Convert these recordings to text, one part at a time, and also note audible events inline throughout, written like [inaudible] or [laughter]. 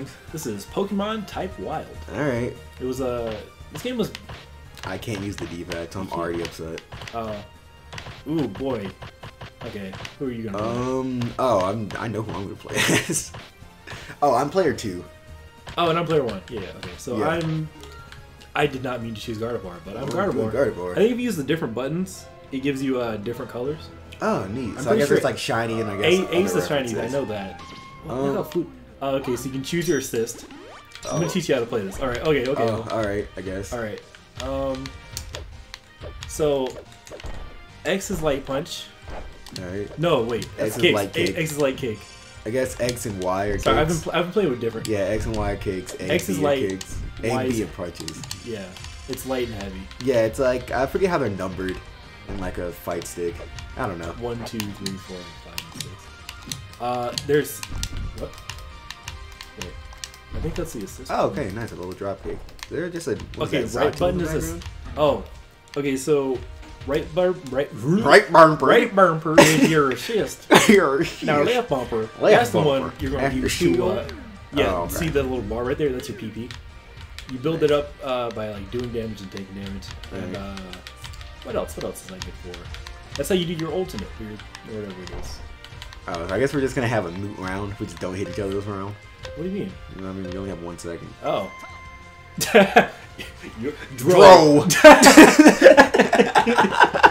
games? This is Pokemon Type Wild. All right. It was a. this game was. I can't use the D-pad, so I'm already upset. Uh, ooh boy. Okay, who are you gonna? play? Um. Oh, I'm. I know who I'm gonna play as. [laughs] oh, I'm player two. oh, and I'm player one. Yeah. Okay. So Yeah. I'm. I did not mean to choose Gardevoir, but I'm Oh, Gardevoir. Gardevoir. I think if you use the different buttons, it gives you uh, different colors. Oh, neat. so I guess sure it's like shiny and I guess. A Ace other is shiny. I know that. Well, Um, look how food. Oh, okay, so you can choose your assist. I'm Oh. gonna teach you how to play this. All right. Okay. Okay. Oh, all right. I guess. All right. Um. So, X is light punch. All right. No, wait. X is kick. light kick. X is light kick. I guess X and Y are Sorry, I've been kicks. I've been playing with different. Yeah, X and Y are kicks. A, X is light, kicks. A Y and B are punches. Yeah. It's light and heavy. Yeah, it's like I forget how they're numbered in like a fight stick. I don't know. One, two, three, four, five, six. Uh, there's what? I think that's the assist. Oh, okay, nice. A little drop kick. They're just a Okay, that, right button is this. Oh, okay. So, right bar, right, Right barn right bumper is [laughs] your assist. [laughs] Here. Now left bumper. Left that's the one you're going to use to. Uh, yeah, Oh, okay. see that little bar right there? That's your PP. You build it up uh, by like doing damage and taking damage. And uh, what else? What else is that good for? That's how you do your ultimate, or, your, whatever it is. Oh, I guess we're just gonna have a loot round. We just don't hit each other this round. What do you mean? You know what I mean? We only have one second. Oh. [laughs] You're- [laughs]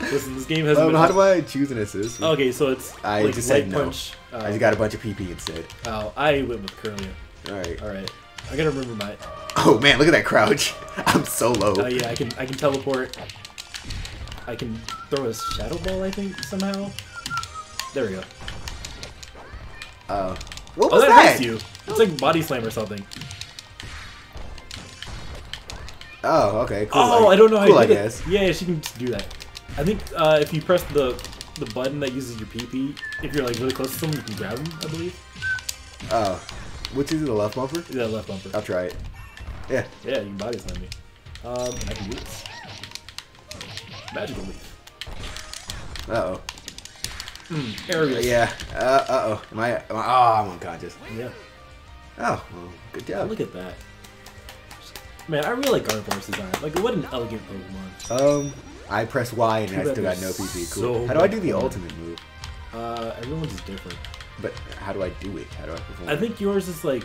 Listen, this game hasn't um, been. how do I choose an assist? Okay, so it's I like just said no. punch. Uh, I just got a bunch of PP instead. Oh, I went with Kirlia. All right. All right, I gotta remember my. Oh man, look at that crouch. [laughs] I'm so low. Oh yeah, I can I can teleport. I can throw a shadow ball. I think somehow. There we go. Uh, what Oh, was that, that? hits you. It's like body slam or something. Oh, okay. Cool. Oh, I don't know how cool, you I do it. guess. Yeah, she can just do that. I think uh, if you press the the button that uses your PP, if you're like really close to someone, you can grab them. I believe. Oh, which is the left bumper? That left bumper? I'll try it. Yeah. Yeah, you can body slam me. Um, I can do this. Magical leaf. Uh oh. Mm, aerial. Yeah. Uh, uh oh. Am I? Am I? Oh, I'm unconscious. Yeah. Oh, well, good Oh, job. look at that. Man, I really like Gardevoir's design. Like, what an elegant Pokemon. Um, I press Y and Too I still got no PP. Cool. so how do I do the ultimate move? Uh, everyone's is different. But how do I do it? How do I perform? I think yours is like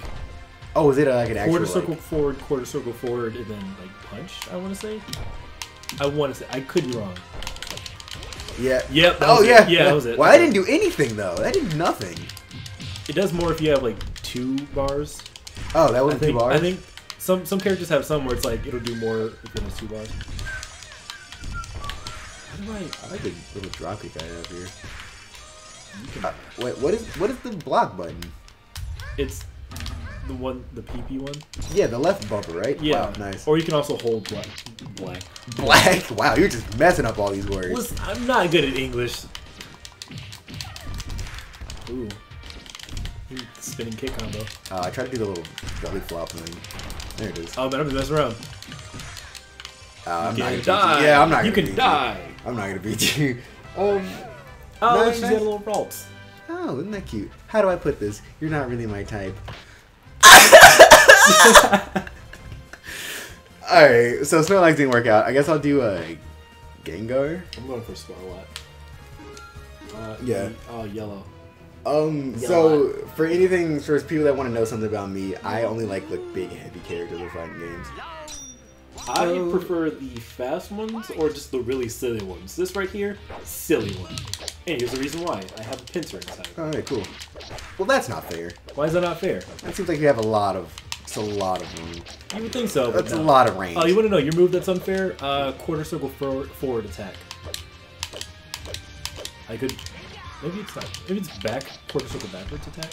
Oh, is it uh, like an actual? quarter circle Like, forward, quarter circle forward, and then like punch. I want to say. I want to say. I could be wrong. Yeah. Yep. Oh was it. yeah. Yeah, that was it. Well, I didn't do anything though. That did nothing. It does more if you have like two bars. Oh, that I was two think. bars. I think some some characters have some where it's like it'll do more if it has two bars. How do I? I like the little drop kick I have here. You can, Uh, wait, what is what is the block button? it's the one, the PP one. Yeah, the left bumper, right? Yeah. Wow, nice. Or you can also hold black. Black. Black. Wow, you're just messing up all these words. Listen, I'm not good at English. Ooh. Ooh, Spinning kick combo. Uh, I tried to do the little belly flop thing. There it is. Oh man, I'm just messing around. Uh, I'm You not gonna beat die. you. Yeah, I'm not. You gonna can beat die. I'm not gonna beat you. Um. Oh, No, look, she's nice. got a little vault. Oh, isn't that cute? How do I put this? You're not really my type. [laughs] Alright, so Snorlax didn't work out. I guess I'll do a Gengar. I'm going for Scarlet. Uh, Yeah. ye- Oh, yellow. Um, Yeah. so for anything, for people that want to know something about me, I only like the big, heavy characters in fighting games. I prefer the fast ones or just the really silly ones. This right here, silly one. And here's the reason why. I have a pincer inside. Alright, cool. Well, that's not fair. Why is that not fair? That seems like you have a lot of, it's a lot of room. You would think so, but That's a lot of range. Oh, you want to know your move that's unfair? Uh, quarter circle forward, forward attack. I could. Maybe it's not. Maybe it's back quarter circle backwards attack.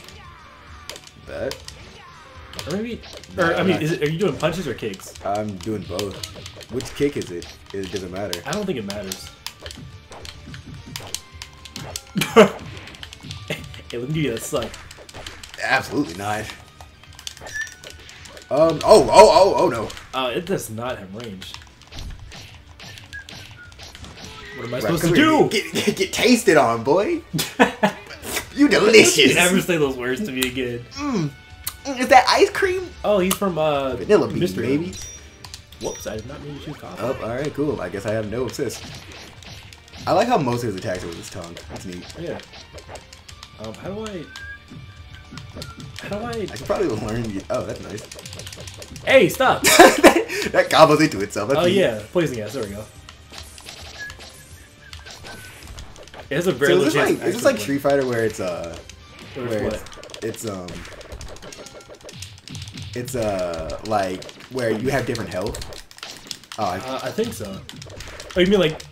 Bet. Or maybe. No, Or I mean, is it, are you doing punches or kicks? I'm doing both. Which kick is it? It doesn't matter. I don't think it matters. Hey, let me give you that suck. Absolutely not. Um. Oh. Oh. Oh. Oh no. Uh, it does not have range. What am I Right, supposed to do? Get, get, get tasted on, boy. [laughs] You delicious. Never say those words to me again. Mm. Is that ice cream? Oh, he's from uh Vanilla bean, baby. Whoops, I did not mean to choose coffee. Oh, alright, cool. I guess I have no assist. I like how most of his attacks are with his tongue. That's neat. Yeah. Um, how do I? How do I? I could probably learn. Oh, that's nice. Hey, stop! [laughs] that combos into itself. That's oh neat. yeah, poison gas. There we go. It has a very this legit. like is this like Street Fighter where it's uh where what? it's, it's um it's uh like where you have different health. Oh, I, Uh, I think so. Oh, you mean like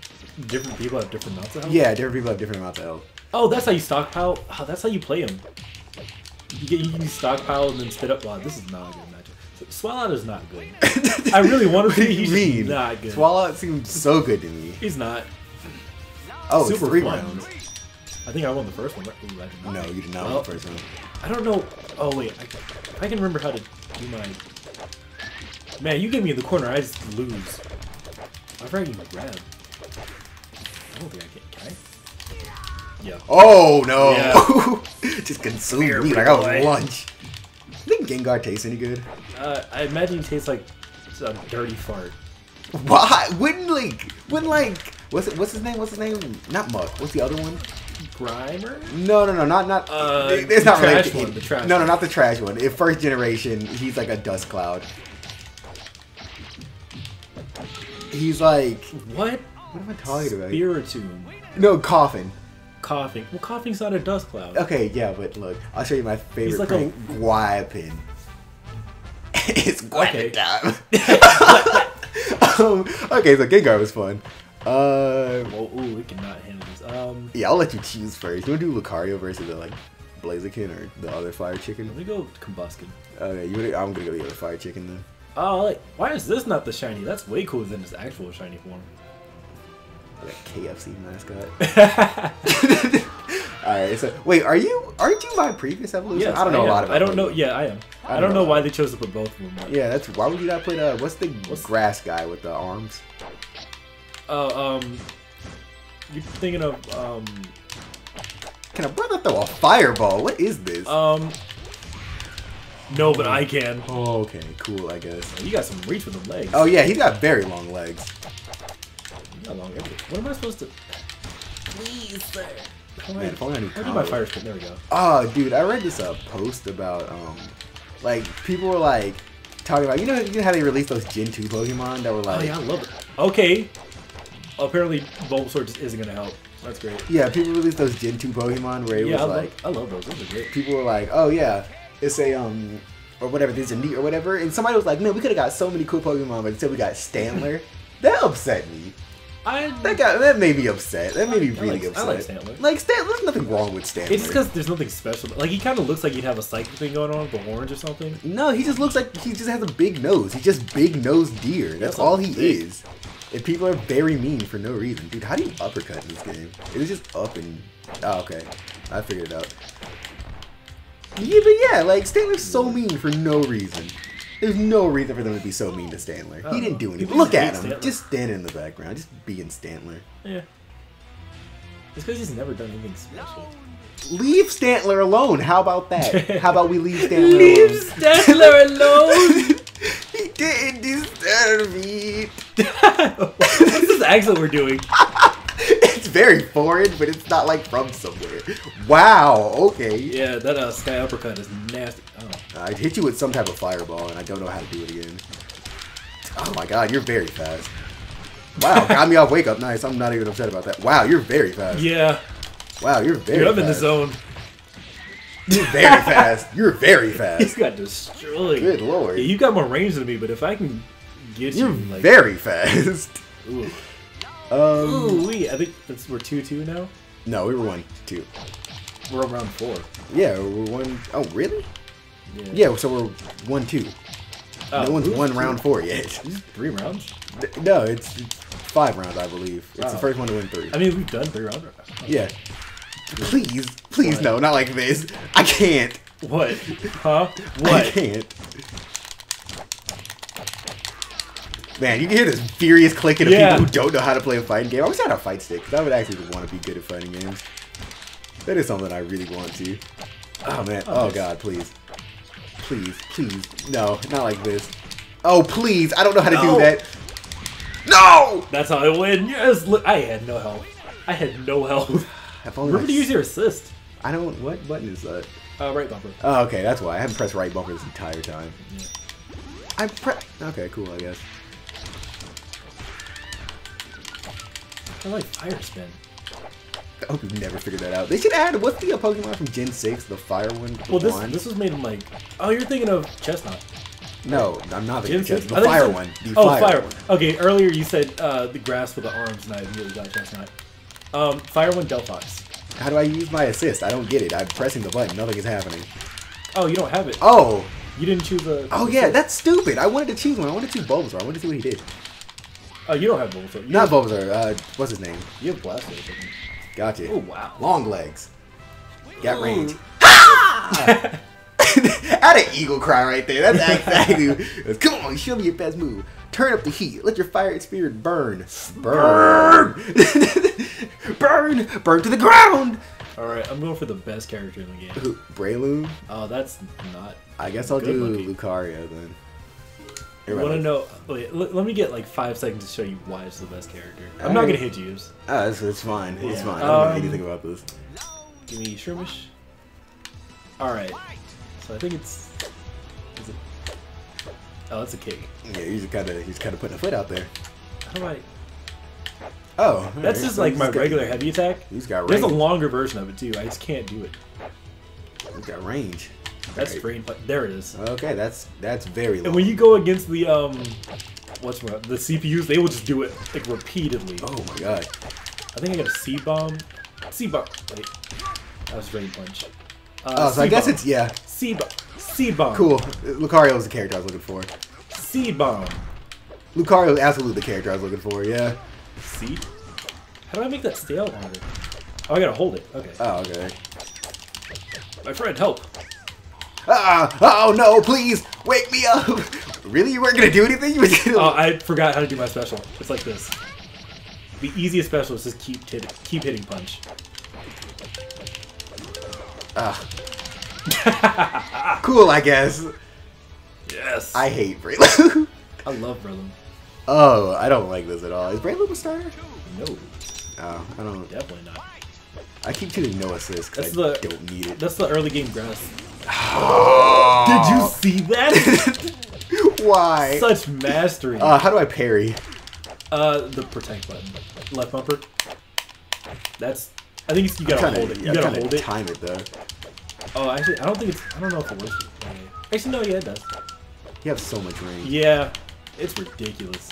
different people have different amounts of health? yeah, different people have different amounts of health. Oh, that's how you stockpile. Oh, that's how you play him. You get you can stockpile and then spit up. Wow, this is not a good matchup. Swalot is not good. I really wanted what to. you He's mean? not good. Swallow seems so good to me. He's not. Oh, Super three fun. rounds. I think I won the first one. Right? Ooh, I did not. No, you did not Well, win the first one. I don't know. Oh wait, I, I can remember how to do my. Man, you get me in the corner, I just lose. I've already grab. I don't think I can. Can I? Yeah. Oh no! Yeah. [laughs] Just consume Here, me big like I was boy. lunch. Think Gengar tastes any good? Uh, I imagine he tastes like a dirty fart. Why? Wouldn't like wouldn't like what's it, what's his name? What's his name? Not Muk. What's the other one? Grimer? No, no, no, not not. Uh, it's the not trash related. one, the trash no, no, not the trash one. In first generation, he's like a dust cloud. He's like What? What am I talking about? Spiritomb. No, Koffing. Koffing. Well, Koffing's not a dust cloud. Okay, yeah, but look, I'll show you my favorite like a- prank. Guayapin. [laughs] it's Okay. Guayapin time. [laughs] um, okay, so Gengar was fun. Uh, Well, ooh, we cannot handle this. Um, yeah, I'll let you choose first. You want to do Lucario versus the like Blaziken or the other Fire Chicken? let me go Combusken. Okay, you wanna, I'm gonna go the other Fire Chicken then. Oh, like, why is this not the shiny? That's way cooler than its actual shiny form. That KFC mascot. [laughs] [laughs] All right, so wait, are you aren't you my previous evolution? Yes, I don't know am. a lot about. I don't know. Yeah, I am. I I don't don't, know know. why they chose to put both of them. But, Yeah, that's why would you not put uh what's the What's- grass guy with the arms? Uh, um, you're thinking of um, Can a brother throw a fireball? What is this? um. No, but I can. oh, okay, cool, I guess. You got some reach with the legs. Oh yeah, he's got very long legs. You got long everything. What am I supposed to? Please, sir. How do I, Man, if only I knew how do my combos. fire spin? There we go. Oh, dude, I read this uh, post about um, like people were like talking about you know you know how they released those Gen two Pokemon that were like. Oh yeah, I love it. Okay. Apparently, Bulbasaur just isn't gonna help. That's great. yeah people released those Gen two Pokemon where it yeah, I was like love, I love those. Those are great. people were like oh yeah it's a um or whatever there's a neat or whatever and somebody was like man we could have got so many cool Pokemon but instead we got Stantler [laughs] that upset me I. that guy that made me upset that made me I really like- I upset like Stantler. like Stan there's nothing wrong with Stantler It's just because there's nothing special. Like he kind of looks like he'd have a psychic thing going on, but orange or something. No, he just looks like he just has a big nose. He's just big nosed deer. That's That's all he big- is. And people are very mean for no reason. Dude, how do you uppercut in this game? It is just up and oh okay. I figured it out. Yeah, but yeah, like Stanley's so mean for no reason. There's no reason for them to be so mean to Stantler. He didn't do anything. Look at him. Stantler. Just standing in the background. Just being Stantler. Yeah. It's because he's never done anything special. Leave Stantler alone. How about that? How about we leave Stantler [laughs] Leave alone? Leave Stantler alone. [laughs] he didn't deserve it. What's [laughs] this accent we're doing? it's very foreign, but it's not like from somewhere. Wow, okay. Yeah, that uh, sky uppercut is nasty. Oh. I hit you with some type of fireball, and I don't know how to do it again. Oh my god, you're very fast. Wow, [laughs] got me off wake up. Nice. I'm not even upset about that. Wow, you're very fast. Yeah, Wow, you're very dude, I'm in the zone. You're very fast. You're very [laughs] He's fast. got destroyed. Good lord. Yeah, you got more range than me, but if I can get You're you, like, very fast. [laughs] ooh, Um, ooh, wee. I think that's we're two two now. no, we were one, two. We're around four. Yeah, we're one oh really? Yeah. Yeah, so we're one, two. Oh, no one's ooh, two. round four yet. Three rounds. No, it's it's five rounds, I believe. It's the Oh. first one to win three. I mean, we've done three rounds. Yeah. Please, please, What? no, not like this. I can't. What? Huh? What? I can't. Man, you can hear this furious clicking of Yeah. people who don't know how to play a fighting game. I wish I had a fight stick, 'cause I would actually want to be good at fighting games. That is something I really want to. Oh man. Oh, Oh god, please. Please, please. No, not like this. Oh please, I don't know how to No. do that. No! That's how I win. Yes, I had no health. I had no health. [laughs] Remember to use your assist. I don't. What button is that? Uh, right bumper. Oh, okay, that's why I haven't pressed right bumper this entire time. Yeah. I pre. Okay, cool. I guess. I like fire spin. I hope you've never figured that out. They should add what's the uh, Pokemon from Gen Six, the fire one. the Well, this wand? this was made in like. Oh, you're thinking of Chesnaught. No, I'm not the, Gen the, six? the I thought you fire said- one. The oh, fire. fire. one. Okay, earlier you said uh, the grass with the arms, and I immediately got Chesnaught. Um, fire one Delphox. How do I use my assist? I don't get it. I'm pressing the button. Nothing is happening. Oh, you don't have it. Oh, You didn't choose a. oh yeah, that's stupid. I wanted to choose one. I wanted to choose Bulbasaur. I wanted to see what he did. Oh, you don't have Bulbasaur. You Not have, Bulbasaur. Uh, what's his name? You have Blastoise. Gotcha. Oh wow. Long legs. Got Ooh. range. Had [laughs] an eagle cry right there. That's exactly. [laughs] Come on, show me your best move. Turn up the heat. Let your fire spirit burn. Burn. [laughs] burn. Burn to the ground. All right, I'm going for the best character in the game. Who- Breloom. Oh, that's not. I guess I'll do looking. Lucario then. You want to know? Wait, l- let me get like five seconds to show you why it's the best character. I'm not gonna hit you. Just Ah, it's, it's fine. It's Yeah. fine. I don't know Um, anything about this. give me Shroomish. All right. So I think it's. Is it? Oh, that's a kick. Yeah, he's kind of he's kind of putting a foot out there. How do I? Oh, That's alright, just so like my got- regular heavy attack. He's got range. There's a longer version of it too. I just can't do it. He's got range. That's Alright. brain. But there it is. Okay, that's that's very low. And when you go against the um, what's the the CPUs, they will just do it like repeatedly. oh my god. I think I got a seed bomb. Seed bomb. Wait, that was drain punch. Uh, Oh, so I guess it's yeah. seed bomb. Seed bomb. Cool. Lucario is the character I was looking for. Seed bomb. Lucario is absolutely the character I was looking for. Yeah. Seed. How do I make that stay longer? Oh, I gotta hold it. Okay. Oh, okay. My friend, help. Ah! Oh no! Please wake me up! Really? You weren't gonna do anything? You were Oh, gonna... I forgot how to do my special. It's like this. The easiest special is just keep hit, keep hitting punch. Ah. [laughs] cool, I guess. Yes. I hate Breloom. I love Breloom. oh, I don't like this at all. Is Breloom a starter? No, Oh, I don't. definitely not. I keep choosing no assist because I the- don't need it. That's the early game grass. Oh. Did you see that? [laughs] Why? Such mastery. Uh, how do I parry? Uh, the protect button, left bumper. That's. I think it's, you gotta Kinda- hold it. You I'm gotta hold it. Time it though. Oh, actually, I don't think it's. I don't know if it works. Actually, no. Yeah, it does. You have so much range. Yeah, it's ridiculous.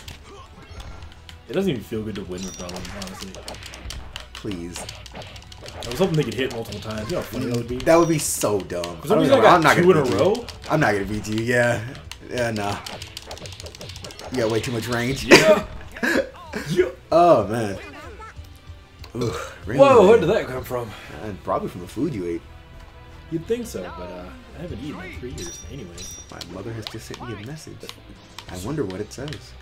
It doesn't even feel good to win with Breloom, honestly. Please. I was hoping they could hit multiple times. You know how funny that would be. That would be so dumb. I got I'm not two gonna in a beat you. row. I'm not gonna beat you. Yeah. Yeah, nah. You got way too much range. Yeah. [laughs] yeah. Oh man. Ooh, really Whoa, where did that come from? And probably from the food you ate. You'd think so, but uh, I haven't eaten in three years. anyway. My mother has just sent me a message. I wonder what it says.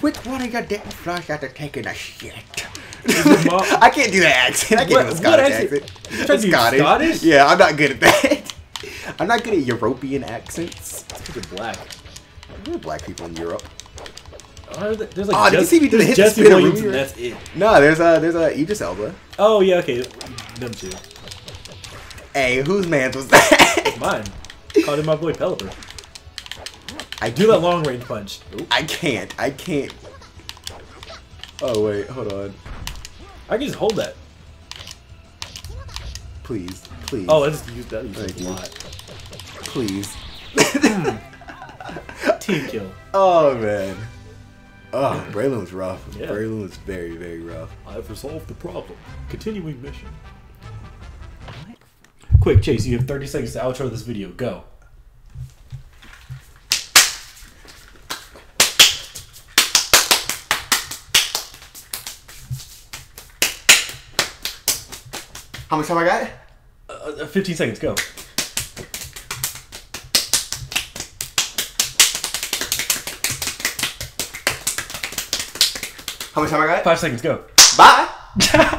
Which one of your damn flush after taking a shit? [laughs] I can't do that accent. I can't What- do a Scottish accent? accent. You trying to Scottish. Scottish? Yeah, I'm not good at that. [laughs] I'm not good at European accents. It's black. There are black people in Europe. Oh, there's Oh, like ah, did you see me do the hit Jesse Williams, and that's it. No, there's a there's a Idris Elba. Oh yeah, okay, them two. Hey, whose man's was that? Mine. Called in my boy Pelipper. I Do that long range punch. I can't. I can't. Oh wait, hold on. I can just hold that. Please, please. Oh, I just used that. Thank a you. lot. please. [laughs] Team kill. Oh man. Oh, Breloom Breloom's rough. Yeah. Breloom's very, very rough. I've resolved the problem. Continuing mission. Quick, Chase, you have 30 seconds to outro this video. Go. How much time I got? Uh, uh, 15 seconds, go. How much time I got? Five seconds, go. Bye. [laughs]